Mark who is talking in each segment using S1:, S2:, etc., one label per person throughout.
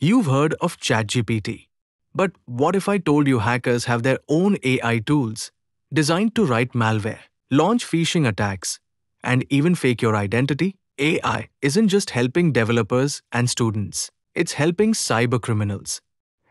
S1: You've heard of ChatGPT. But what if I told you hackers have their own AI tools designed to write malware, launch phishing attacks, and even fake your identity? AI isn't just helping developers and students, it's helping cybercriminals.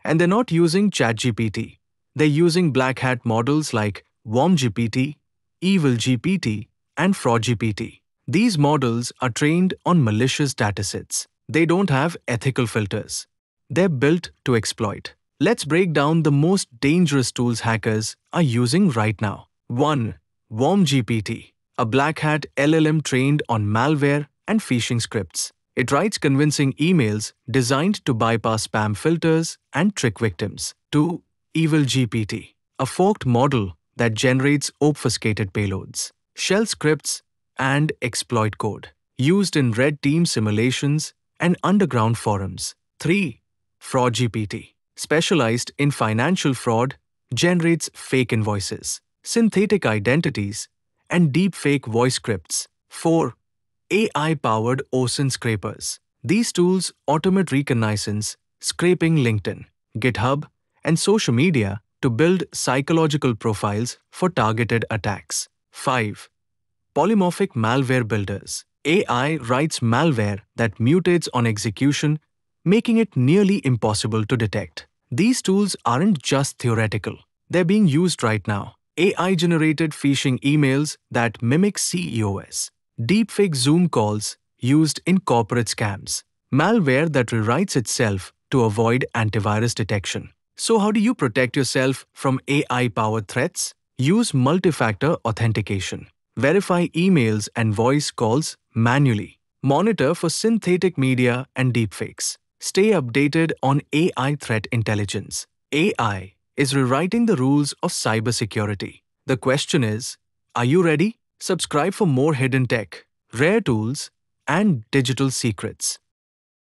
S1: And they're not using ChatGPT. They're using black hat models like WormGPT, EvilGPT, and FraudGPT. These models are trained on malicious datasets. They don't have ethical filters. They're built to exploit. Let's break down the most dangerous tools hackers are using right now. 1. WormGPT, a black hat LLM trained on malware and phishing scripts. It writes convincing emails designed to bypass spam filters and trick victims. 2. EvilGPT, a forked model that generates obfuscated payloads, shell scripts, and exploit code used in red team simulations and underground forums. 3. FraudGPT, specialized in financial fraud, generates fake invoices, synthetic identities, and deepfake voice scripts. 4. AI powered OSINT scrapers. These tools automate reconnaissance, scraping LinkedIn, GitHub, and social media to build psychological profiles for targeted attacks. 5. Polymorphic malware builders. AI writes malware that mutates on execution, making it nearly impossible to detect. These tools aren't just theoretical, they're being used right now. AI generated phishing emails that mimic CEOs, deepfake Zoom calls used in corporate scams, malware that rewrites itself to avoid antivirus detection. So, how do you protect yourself from AI powered threats? Use multi factor authentication. Verify emails and voice calls manually. Monitor for synthetic media and deepfakes. Stay updated on AI threat intelligence. AI is rewriting the rules of cybersecurity. The question is Are you ready? Subscribe for more hidden tech, rare tools, and digital secrets.